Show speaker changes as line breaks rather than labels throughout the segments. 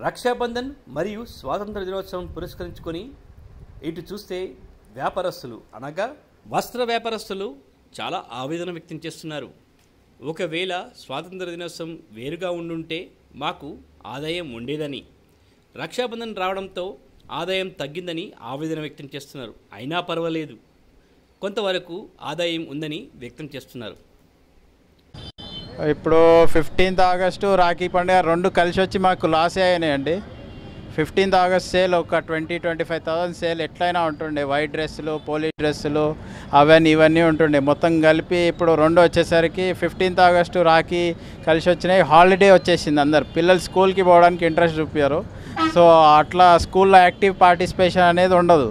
రక్షాబంధన్ మరియు స్వాతంత్ర దినోత్సవం పురస్కరించుకొని ఇటు చూస్తే వ్యాపారస్తులు అనగా వస్త్ర వ్యాపారస్తులు చాలా ఆవేదన వ్యక్తం చేస్తున్నారు. ఒకవేళ స్వాతంత్ర దినోత్సవం వేరుగా ఉండుంటే మాకు ఆదాయం ఉండేదని రక్షాబంధన్ రావడంతో ఆదాయం తగ్గిందని ఆవేదన వ్యక్తం చేస్తున్నారు. అయినా పర్వాలేదు. కొంతవరకు ఆదాయం ఉందని వ్యక్తం చేస్తున్నారు.
ఇప్పుడు ఫిఫ్టీన్త్ ఆగస్టు రాఖీ పండుగ రెండు కలిసి వచ్చి మాకు లాస్ అయ్యాయండి ఫిఫ్టీన్త్ ఆగస్ట్ సేల్ ఒక twenty twenty five thousand sale ఎట్లయినా ఉంటుండే. వైట్ డ్రెస్సులు పోలీస్ డ్రెస్సులు అవన్నీ ఇవన్నీ ఉంటుండే. మొత్తం కలిపి ఇప్పుడు రెండు వచ్చేసరికి ఫిఫ్టీన్త్ ఆగస్టు రాఖీ కలిసి వచ్చినాయి హాలిడే వచ్చేసింది అందరు. పిల్లలు స్కూల్కి పోవడానికి ఇంట్రెస్ట్ చూపారు సో అట్లా స్కూల్లో యాక్టివ్ పార్టిసిపేషన్ అనేది ఉండదు.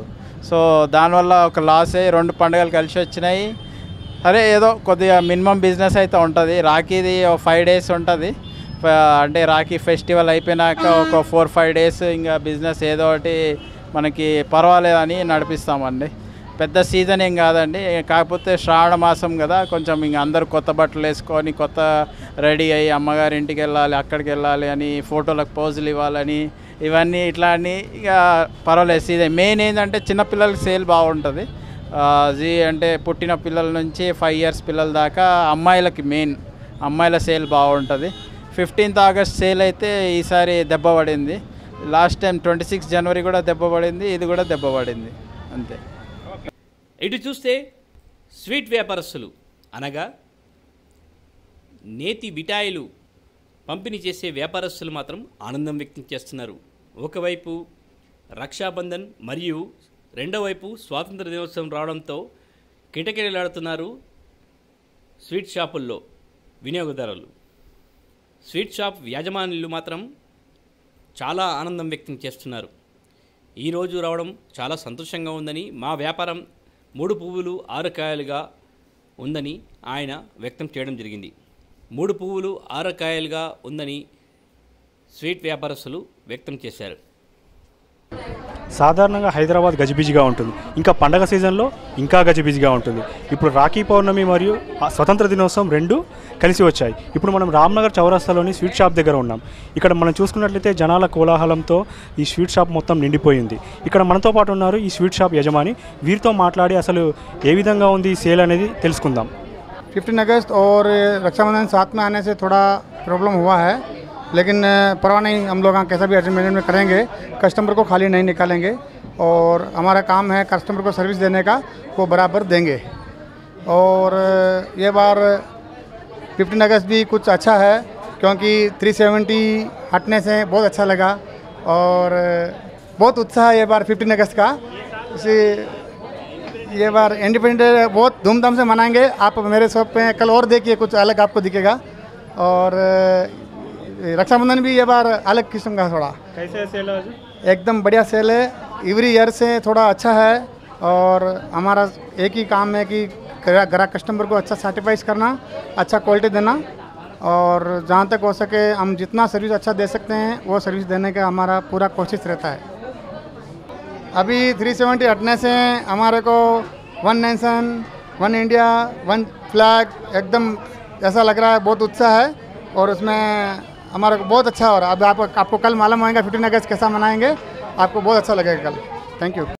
సో దానివల్ల ఒక లాస్ అయ్యి రెండు పండుగలు కలిసి వచ్చినాయి సరే ఏదో కొద్దిగా మినిమం బిజినెస్ అయితే ఉంటుంది. రాఖీది ఫైవ్ డేస్ ఉంటుంది. అంటే రాఖీ ఫెస్టివల్ అయిపోయినాక ఒక ఫోర్ ఫైవ్ డేస్ ఇంకా బిజినెస్ ఏదో ఒకటి మనకి పర్వాలేదని నడిపిస్తామండి. పెద్ద సీజన్ ఏం కాదండి. కాకపోతే శ్రావణ మాసం కదా కొంచెం ఇంక అందరూ కొత్త బట్టలు వేసుకొని కొత్త రెడీ అయ్యి అమ్మగారి ఇంటికి వెళ్ళాలి అక్కడికి వెళ్ళాలి అని ఫోటోలకు పోజులు ఇవ్వాలని ఇవన్నీ ఇట్లా అని ఇక పర్వాలేదు. సీజన్ మెయిన్ ఏంటంటే చిన్నపిల్లలకి సేల్ బాగుంటుంది. జీ అంటే పుట్టిన పిల్లల నుంచి ఫైవ్ ఇయర్స్ పిల్లల దాకా అమ్మాయిలకి మెయిన్ అమ్మాయిల సేల్ బాగుంటుంది. ఫిఫ్టీన్త్ ఆగస్ట్ సేల్ అయితే ఈసారి దెబ్బ పడింది. లాస్ట్ టైం ట్వంటీ సిక్స్ జనవరి కూడా దెబ్బ పడింది ఇది కూడా దెబ్బ పడింది. అంతే.
ఇటు చూస్తే స్వీట్ వ్యాపారస్తులు అనగా నేతి మిఠాయిలు పంపిణీ చేసే వ్యాపారస్తులు మాత్రం ఆనందం వ్యక్తం చేస్తున్నారు. ఒకవైపు రక్షాబంధన్ మరియు రెండో వైపు స్వాతంత్ర దినోత్సవం రావడంతో కిటకిటలాడుతున్నారు స్వీట్ షాపుల్లో వినియోగదారులు. స్వీట్ షాప్ యాజమానులు మాత్రం చాలా ఆనందం వ్యక్తం చేస్తున్నారు. ఈరోజు రావడం చాలా సంతోషంగా ఉందని మా వ్యాపారం మూడు పువ్వులు ఆరు కాయలుగా ఉందని ఆయన వ్యక్తం చేయడం జరిగింది. మూడు పువ్వులు ఆరు కాయలుగా ఉందని స్వీట్ వ్యాపారస్తులు వ్యక్తం చేశారు.
సాధారణంగా హైదరాబాద్ గజిబిజిగా ఉంటుంది ఇంకా పండగ సీజన్లో ఇంకా గజిబిజిగా ఉంటుంది ఇప్పుడు రాఖీ పౌర్ణమి మరియు ఆ స్వతంత్ర దినోత్సవం రెండు కలిసి వచ్చాయి ఇప్పుడు మనం రామ్నగర్ చౌరస్తాలోని స్వీట్ షాప్ దగ్గర ఉన్నాం ఇక్కడ మనం చూసుకున్నట్లయితే జనాల కోలాహలంతో ఈ స్వీట్ షాప్ మొత్తం నిండిపోయింది ఇక్కడ మనతో పాటు ఉన్నారు ఈ స్వీట్ షాప్ యజమాని వీరితో మాట్లాడి అసలు ఏ విధంగా ఉంది ఈ సేల్ అనేది తెలుసుకుందాం
फिफ्टीन अगस्त और रक्षाबंधन साथ में आने से थोड़ा प्रॉब्लम हुआ है लेकिन परवाह नहीं, हम लोग कैसा भी अर्जेंट मैनेजमेंट करेंगे, कस्टमर को खाली नहीं निकालेंगे और हमारा काम है कस्टमर को सर्विस देने का, वो बराबर देंगे। और ये बार फिफ्टीन अगस्त भी कुछ अच्छा है, क्योंकि 370 हटने से बहुत अच्छा लगा और बहुत उत्साह है ये बार फिफ्टीन अगस्त का। इसी, ये बार इंडिपेंडेंट डे बहुत धूमधाम से मनाएँगे। आप मेरे शॉप पे कल और देखिए कुछ अलग आपको दिखेगा। और रक्षाबंधन भी ये बार अलग किस्म का थोड़ा
कैसे సేల్
एकदम बढ़िया सेल है एवरी ईयर से थोड़ा अच्छा है और हमारा एक ही काम है कि ग्रा- ग्राहक कस्टमर को अच्छा सेटिस्फाइज करना अच्छा क्वालिटी देना और जहाँ तक हो सके हम जितना सर्विस अच्छा दे सकते हैं वो सर्विस देने का हमारा पूरा कोशिश रहता है अभी 370 हटने से हमारे को one nation one India one flag एकदम ऐसा लग रहा है बहुत उत्साह है और उसमें हमारे बहुत अच्छा हो रहा है। अब आप, आपको कल मालूम होगा फिफ्टीन अगस्त कैसा मनाएँगे। आपको बहुत अच्छा लगेगा कल। Thank you